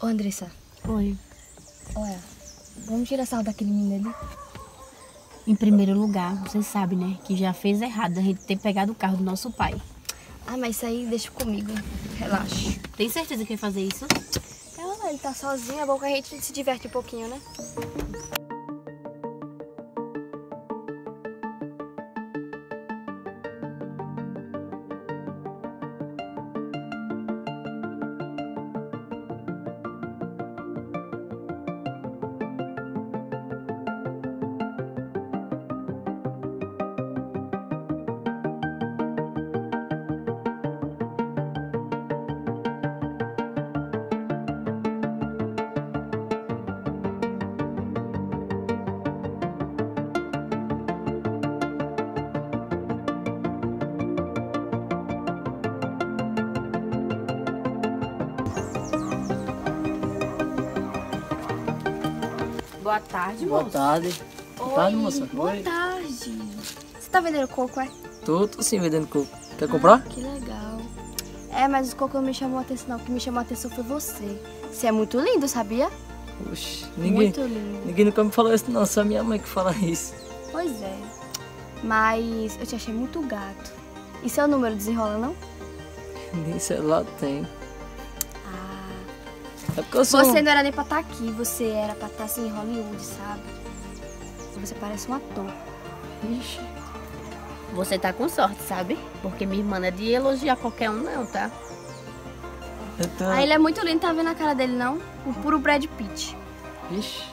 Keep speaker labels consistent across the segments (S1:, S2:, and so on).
S1: Ô, Andressa,
S2: Oi.
S1: olha, vamos tirar sarro daquele menino ali?
S2: Em primeiro lugar, você sabe, né, que já fez errado a gente ter pegado o carro do nosso pai.
S1: Ah, mas isso aí deixa comigo. Relaxa.
S2: Tem certeza que vai fazer isso?
S1: Ela, ele tá sozinho, é bom que a gente se diverte um pouquinho, né?
S2: Boa tarde,
S3: Boa
S2: moço.
S3: tarde. Boa tarde, moça.
S1: Boa
S3: Oi.
S1: tarde. Você tá vendendo coco, é?
S3: Tô, tô sim vendendo coco. Quer comprar?
S1: Que legal. É, mas o coco não me chamou a atenção, não. O que me chamou a atenção foi você. Você é muito lindo, sabia?
S3: Oxi, ninguém,
S1: Muito lindo.
S3: ninguém nunca me falou isso não, só minha mãe que fala isso.
S1: Pois é. Mas eu te achei muito gato. E seu número desenrola, não?
S3: Nem celular tem. É porque eu sou...
S1: Você não era nem pra estar aqui, você era pra estar assim em Hollywood, sabe? Você parece um ator.
S3: Ixi,
S2: Você tá com sorte, sabe? Porque minha irmã não é de elogiar qualquer um, não, tá?
S3: tô...
S1: Ah, ele é muito lindo, tá vendo a cara dele, não? O puro Brad Pitt.
S3: Ixi,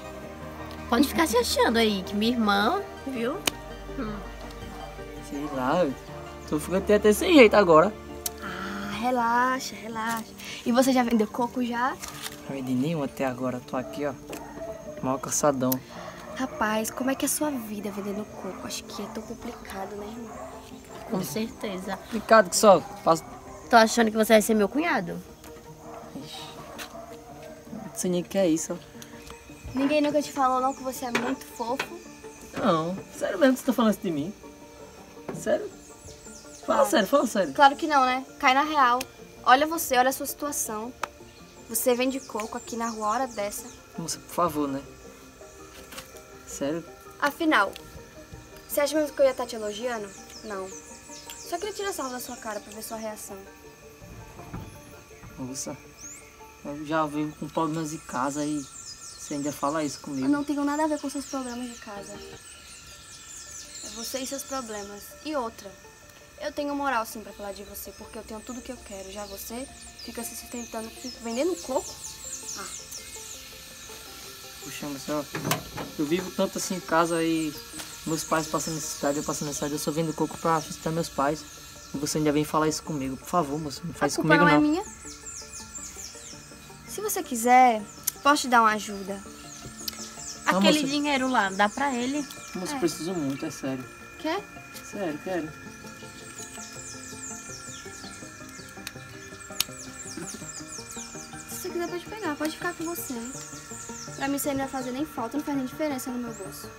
S2: Pode ficar se achando aí que minha irmã, viu?
S3: sei lá, tô ficando até, até sem jeito agora.
S1: Ah, relaxa, relaxa. E você já vendeu coco já?
S3: Não vendi nenhum até agora, tô aqui, ó. Mal caçadão.
S1: Rapaz, como é que é a sua vida vendendo coco? Acho que é tão complicado, né, irmão?
S2: Com certeza.
S3: Complicado que só. Faço...
S2: Tô achando que você vai ser meu cunhado?
S3: Ixi. Não sei nem o que é isso, ó.
S1: Ninguém nunca te falou, não, que você é muito fofo?
S3: Não, sério mesmo que você tá falando isso de mim? Sério? Fala
S1: Ah.
S3: sério, fala sério.
S1: Claro que não, né? Cai na real. Olha você, olha a sua situação. Você vende coco aqui na rua hora dessa.
S3: Moça, por favor, né? Sério?
S1: Afinal, você acha mesmo que eu ia estar te elogiando? Não. Só queria tirar sarro da sua cara pra ver sua reação.
S3: Moça, eu já vivo com problemas de casa e você ainda fala isso
S1: Eu
S3: comigo.
S1: não tenho nada a ver com seus problemas de casa. É você e seus problemas. E outra, eu tenho moral sim pra falar de você, porque eu tenho tudo que eu quero. Já você fica se sustentando, fica vendendo coco? Ah,
S3: Puxa, mas ó, eu vivo tanto assim em casa e meus pais passam necessidade, eu passo necessidade, eu só vendo coco pra sustentar meus pais. E você ainda vem falar isso comigo. Por favor, moça, não faz
S1: a
S3: isso comigo
S1: não,
S3: não.
S1: é minha. Se você quiser, posso te dar uma ajuda.
S3: Não,
S2: Aquele
S3: moça.
S2: dinheiro lá, dá pra ele?
S3: Moça,
S1: É.
S3: preciso muito, é sério.
S1: Quer?
S3: Sério, quero.
S1: Quiser, pode pegar. Pode ficar com você. Pra mim, isso aí não vai fazer nem falta, não faz nem diferença no meu bolso.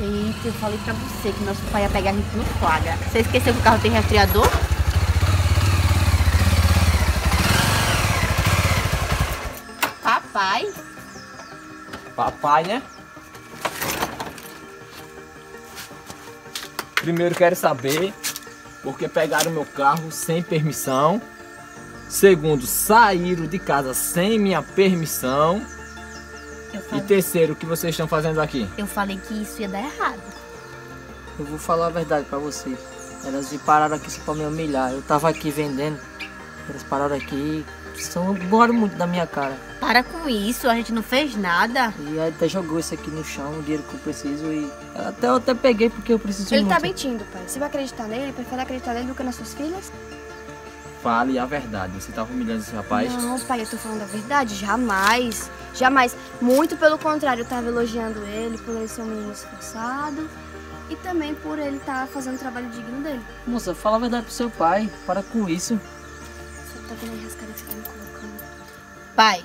S2: Eita, eu falei pra você que nosso pai ia pegar a gente no flagra. Você esqueceu que o carro tem rastreador? Papai?
S4: Papai, né? Primeiro quero saber por que pegaram meu carro sem permissão. Segundo, saíram de casa sem minha permissão.
S2: Eu
S4: E
S2: falei,
S4: terceiro, o que vocês estão fazendo aqui?
S2: eu falei que isso ia dar errado.
S3: Eu vou falar a verdade pra você. Elas me pararam aqui só pra me humilhar. Eu tava aqui vendendo. Elas pararam aqui e são borraram muito da minha cara.
S2: Para com isso, a gente não fez nada.
S3: E aí até jogou isso aqui no chão, o dinheiro que eu preciso e até eu até peguei porque eu preciso
S1: Ele
S3: muito.
S1: tá mentindo, pai. Você vai acreditar nele? Prefere acreditar nele do que nas suas filhas?
S4: Fale a verdade. Você tava humilhando esse rapaz?
S1: Não, pai, eu tô falando a verdade. Jamais. Jamais. Muito pelo contrário, eu tava elogiando ele por ele ser um menino esforçado. E também por ele estar fazendo o trabalho digno dele.
S3: Moça, fala a verdade pro seu pai. Para com isso.
S1: Você tá vendo a enrascada que você tá me colocando?
S2: Pai,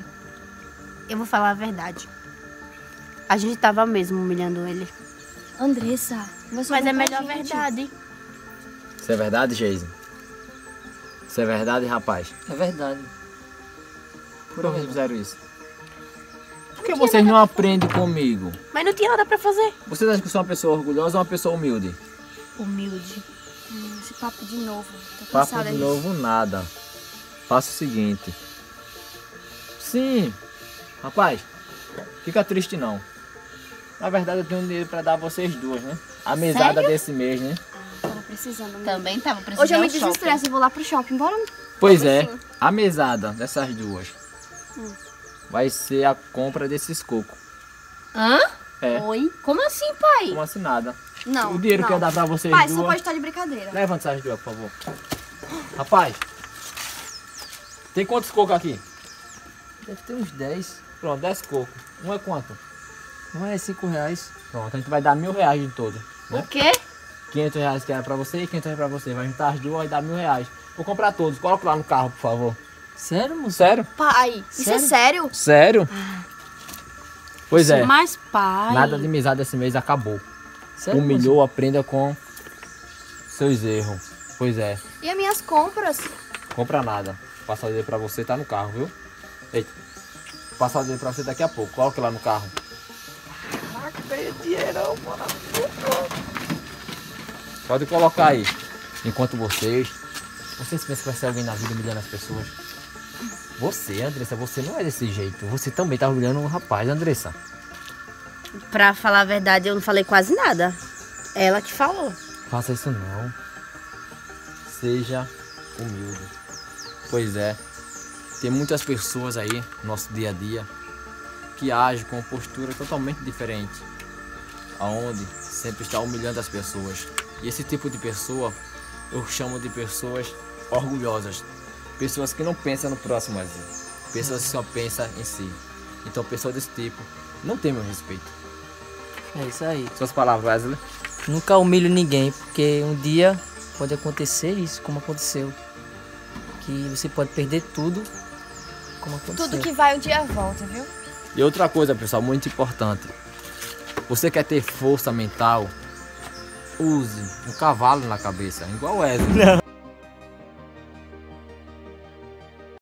S2: eu vou falar a verdade. A gente tava mesmo humilhando ele.
S1: Andressa, vai
S2: Mas é melhor a
S1: gente.
S2: verdade.
S4: Isso é verdade, Geise? Isso é verdade, rapaz?
S3: É verdade.
S4: Por que vocês fizeram isso? Por que vocês não aprendem comigo?
S2: Mas não tinha nada pra fazer.
S4: Vocês acham que eu sou uma pessoa orgulhosa ou uma pessoa humilde?
S2: Humilde.
S1: Hum, esse papo de novo. Tô
S4: Papo
S1: cansada
S4: de novo, nada. Faça o seguinte. Sim. Rapaz, fica triste não. Na verdade eu tenho dinheiro pra dar a vocês duas, né? A mesada
S2: Sério?
S4: desse mês, né?
S1: Tava precisando. mesmo.
S2: Também tava precisando.
S1: Hoje eu me
S2: de um shopping.
S1: desestresso e vou lá pro shopping. Bora?
S4: Pois é,
S1: assim?
S4: a mesada dessas duas
S1: Hum.
S4: vai ser a compra desses cocos.
S2: Hã?
S4: É,
S2: Oi? Como assim, pai?
S4: como assim nada.
S1: Não.
S4: o dinheiro
S1: não.
S4: que eu dar pra vocês
S1: Pai, você não
S4: duas.
S1: pode estar de brincadeira.
S4: Levanta essas duas, por favor. Rapaz, tem quantos cocos aqui?
S3: Deve ter uns 10.
S4: Pronto, 10 cocos. Um é quanto?
S3: Não é 5 reais.
S4: Pronto, a gente vai dar mil reais de todo. Né?
S2: O quê?
S4: 500 reais que era pra você e 500 reais pra você. Vai juntar as duas e dar mil reais. Vou comprar todos. Coloca lá no carro, por favor.
S3: Sério, moço?
S4: Sério?
S1: Pai, isso é sério?
S4: Sério? Pois é.
S2: Mas, pai.
S4: Nada de amizade esse mês acabou.
S3: Sério,
S4: Humilhou, aprenda com seus erros. Pois é.
S1: E as minhas compras?
S4: Compra nada. Passar o dinheiro pra você tá no carro, viu? Eita. Passar o dinheiro pra você daqui a pouco. Coloca lá no carro. Caraca, ganhei dinheirão, mano. Pode colocar aí. Enquanto vocês. Vocês pensam que vai ser alguém na vida humilhando as pessoas? Você, Andressa, você não é desse jeito. Você também tá humilhando um rapaz, Andressa.
S2: Pra falar a verdade, eu não falei quase nada. Ela que falou.
S4: Faça isso não. Seja humilde. Pois é. Tem muitas pessoas aí no nosso dia a dia que agem com postura totalmente diferente. Aonde sempre está humilhando as pessoas. E esse tipo de pessoa eu chamo de pessoas orgulhosas. Pessoas que não pensam no próximo assim. Pessoas que só pensam em si. Então pessoa desse tipo não tem meu respeito.
S3: É isso aí.
S4: Suas palavras, Wesley.
S3: Nunca humilho ninguém, porque um dia pode acontecer isso, como aconteceu. Que você pode perder tudo, como aconteceu.
S1: Tudo que vai um dia volta, viu?
S4: E outra coisa, pessoal, muito importante. Você quer ter força mental? Use um cavalo na cabeça, igual o Wesley.